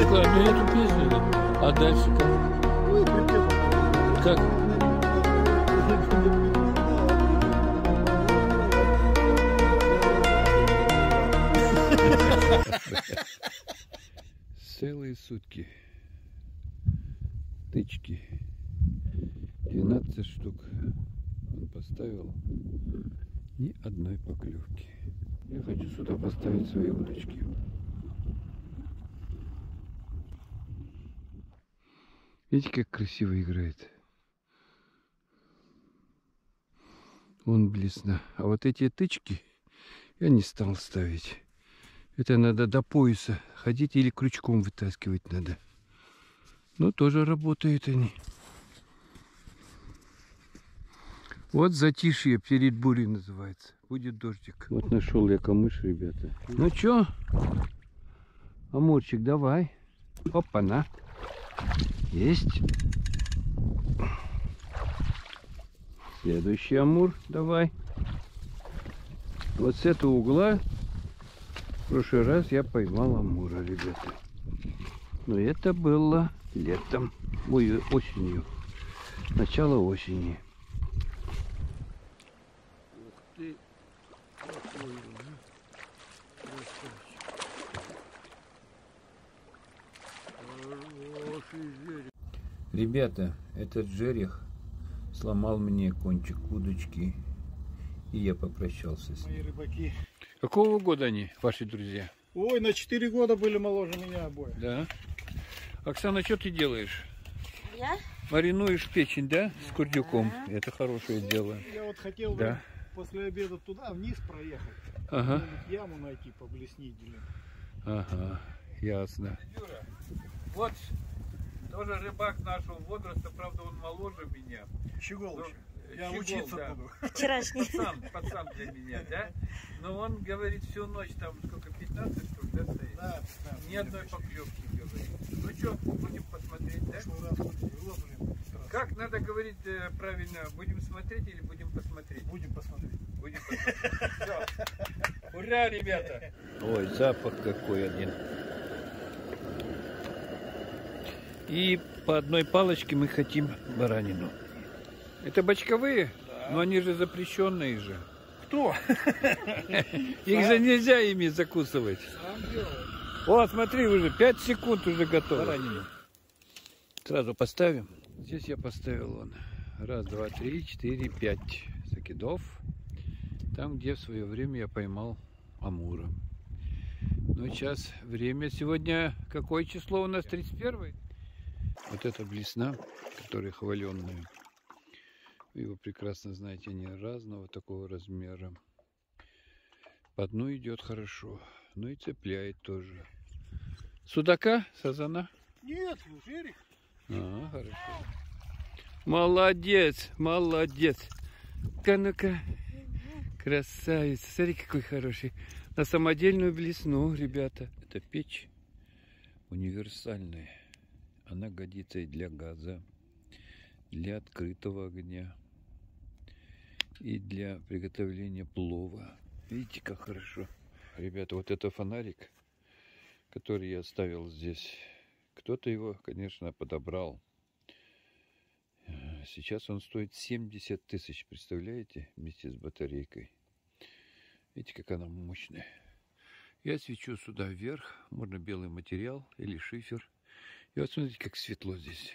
такое, ну эту песню. А дальше как? Ну. Как? Целые сутки. Тычки. 12 штук он поставил. Ни одной поклевки. Я хочу сюда поставить свои удочки. Видите, как красиво играет. Вон блесна. А вот эти тычки я не стал ставить. Это надо до пояса ходить или крючком вытаскивать надо. Но тоже работают они. Вот затишье перед бурей называется. Будет дождик. Вот нашел я камыш, ребята. Ну чё? Амурчик, давай. Опа-на. Есть. Следующий амур, давай. Вот с этого угла в прошлый раз я поймал амура, ребята. Но это было летом, ой, осенью. Начало осени. Ух ты, какой он, а. Хороший жерех. Ребята, этот жерех сломал мне кончик удочки, и я попрощался с ним. Мои рыбаки. Какого года они, ваши друзья? Ой, на 4 года были моложе меня обоих. Да. Оксана, что ты делаешь? Я? Маринуешь печень, да, с курдюком? Да. Это хорошее дело. Я вот хотел Да. бы после обеда туда вниз проехать. Ага, яму найти поблеснительную. ага, ясно. Юра, вот тоже рыбак нашего возраста, правда он моложе меня. Щегол Ну. Я щегол, учиться да. буду. Вчерашний. Пацан, пацан для меня, да? Но он говорит всю ночь, там сколько, 15 штук, да, стоит? Да, да. Ни одной поклевки, говорит. Ну что, будем посмотреть, да? Как надо говорить э, правильно, будем смотреть или будем посмотреть? Будем посмотреть. Будем посмотреть. Всё. Ура, ребята! Ой, запах какой один. И по одной палочке мы хотим баранину. Это бочковые? Но они же запрещенные же. Кто? Их же нельзя ими закусывать. О, смотри, уже 5 секунд уже готово. Баранину. Сразу поставим. Здесь я поставил он. Раз, два, три, четыре, пять закидов. Там, где в свое время я поймал амура. Ну, сейчас время. Сегодня какое число у нас? 31 Вот это блесна, которая хваленная. Вы его прекрасно знаете, они разного такого размера. По дну идет хорошо. Ну и цепляет тоже. Судака, сазана? Нет, жерех. А, хорошо. Молодец, молодец. Ка ну-ка. Красавец. Смотри, какой хороший. На самодельную блесну, ребята. Это печь универсальная. Она годится и для газа, для открытого огня, и для приготовления плова. Видите, как хорошо. Ребята, вот это фонарик, который я оставил здесь. Кто-то его, конечно, подобрал. Сейчас он стоит 70 тысяч, представляете, вместе с батарейкой. Видите, как она мощная. Я свечу сюда вверх, можно белый материал или шифер. И вот смотрите, как светло здесь.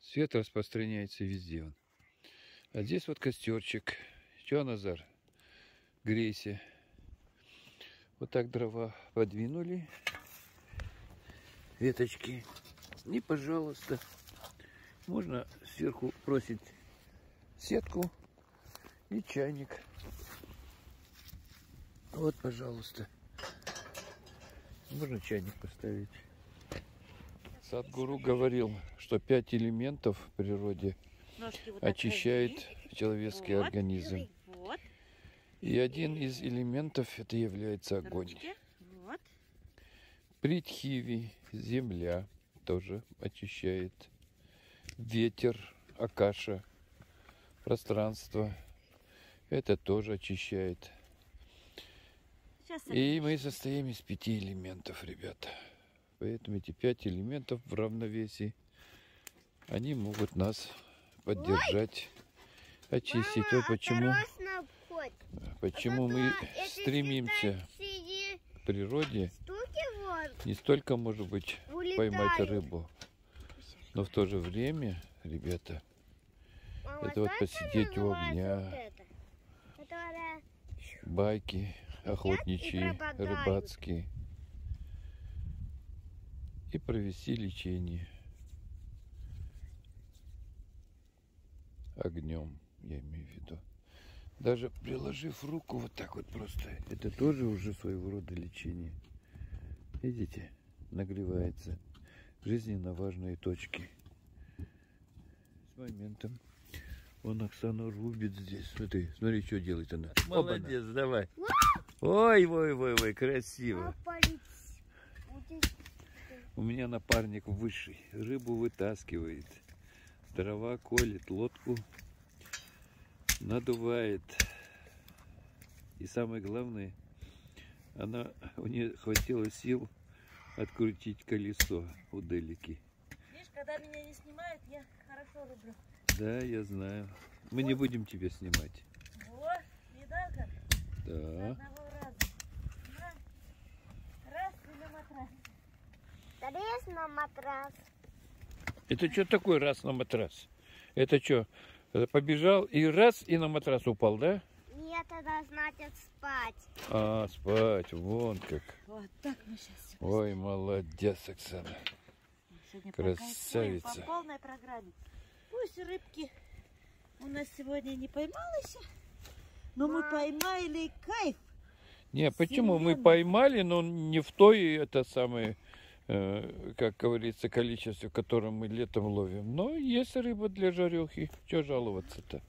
Свет распространяется везде. Он. А здесь вот костерчик. Че, Назар? Грейся. Вот так дрова подвинули. Веточки. И, пожалуйста, можно сверху бросить сетку и чайник. Вот, пожалуйста. Можно чайник поставить. Садгуру говорил, что пять элементов в природе Ножки вот очищает отходи. человеческий Вот. организм. Вот. И один из элементов это является огонь. Притхиви, земля тоже очищает. Ветер, акаша, пространство. Это тоже очищает. И мы состоим из пяти элементов, ребята. Поэтому эти пять элементов в равновесии, они могут нас поддержать, очистить. Вот почему, почему мы стремимся к природе. Не столько, может быть, поймать рыбу, но в то же время, ребята, Это вот посидеть у огня. Которая байки охотничьи, пропадают. рыбацкие. И провести лечение огнем, я имею в виду. Даже приложив руку вот так вот просто, это тоже уже своего рода лечение. Видите, нагревается жизненно важные точки. С моментом. Он Оксану рубит здесь. Смотри, смотри, что делает она. Молодец, давай. Ой, ой, ой, ой, красиво. будет. У меня напарник высший. Рыбу вытаскивает. Дрова колет, лодку надувает. И самое главное, она, у нее хватило сил открутить колесо у Делики. Видишь, когда меня не снимают, я хорошо рублю. Да, я знаю. Мы не будем тебя снимать. Вот, видал как? Да. одного раза. На. Раз и на матрас. Трес на матрас. Это что такое раз на матрас? Это что, побежал и раз и на матрас упал, да? Нет, это значит спать. А, спать, вон как. Вот так мы сейчас. Ой, молодец, Оксана. Сегодня красавица. По полной программе. Пусть рыбки у нас сегодня не поймалась, но мы поймали кайф. Не, почему? Мы Семейный. поймали, но не в той, это самое, э, как говорится, количестве, которое мы летом ловим. Но есть рыба для жарехи. Что жаловаться-то?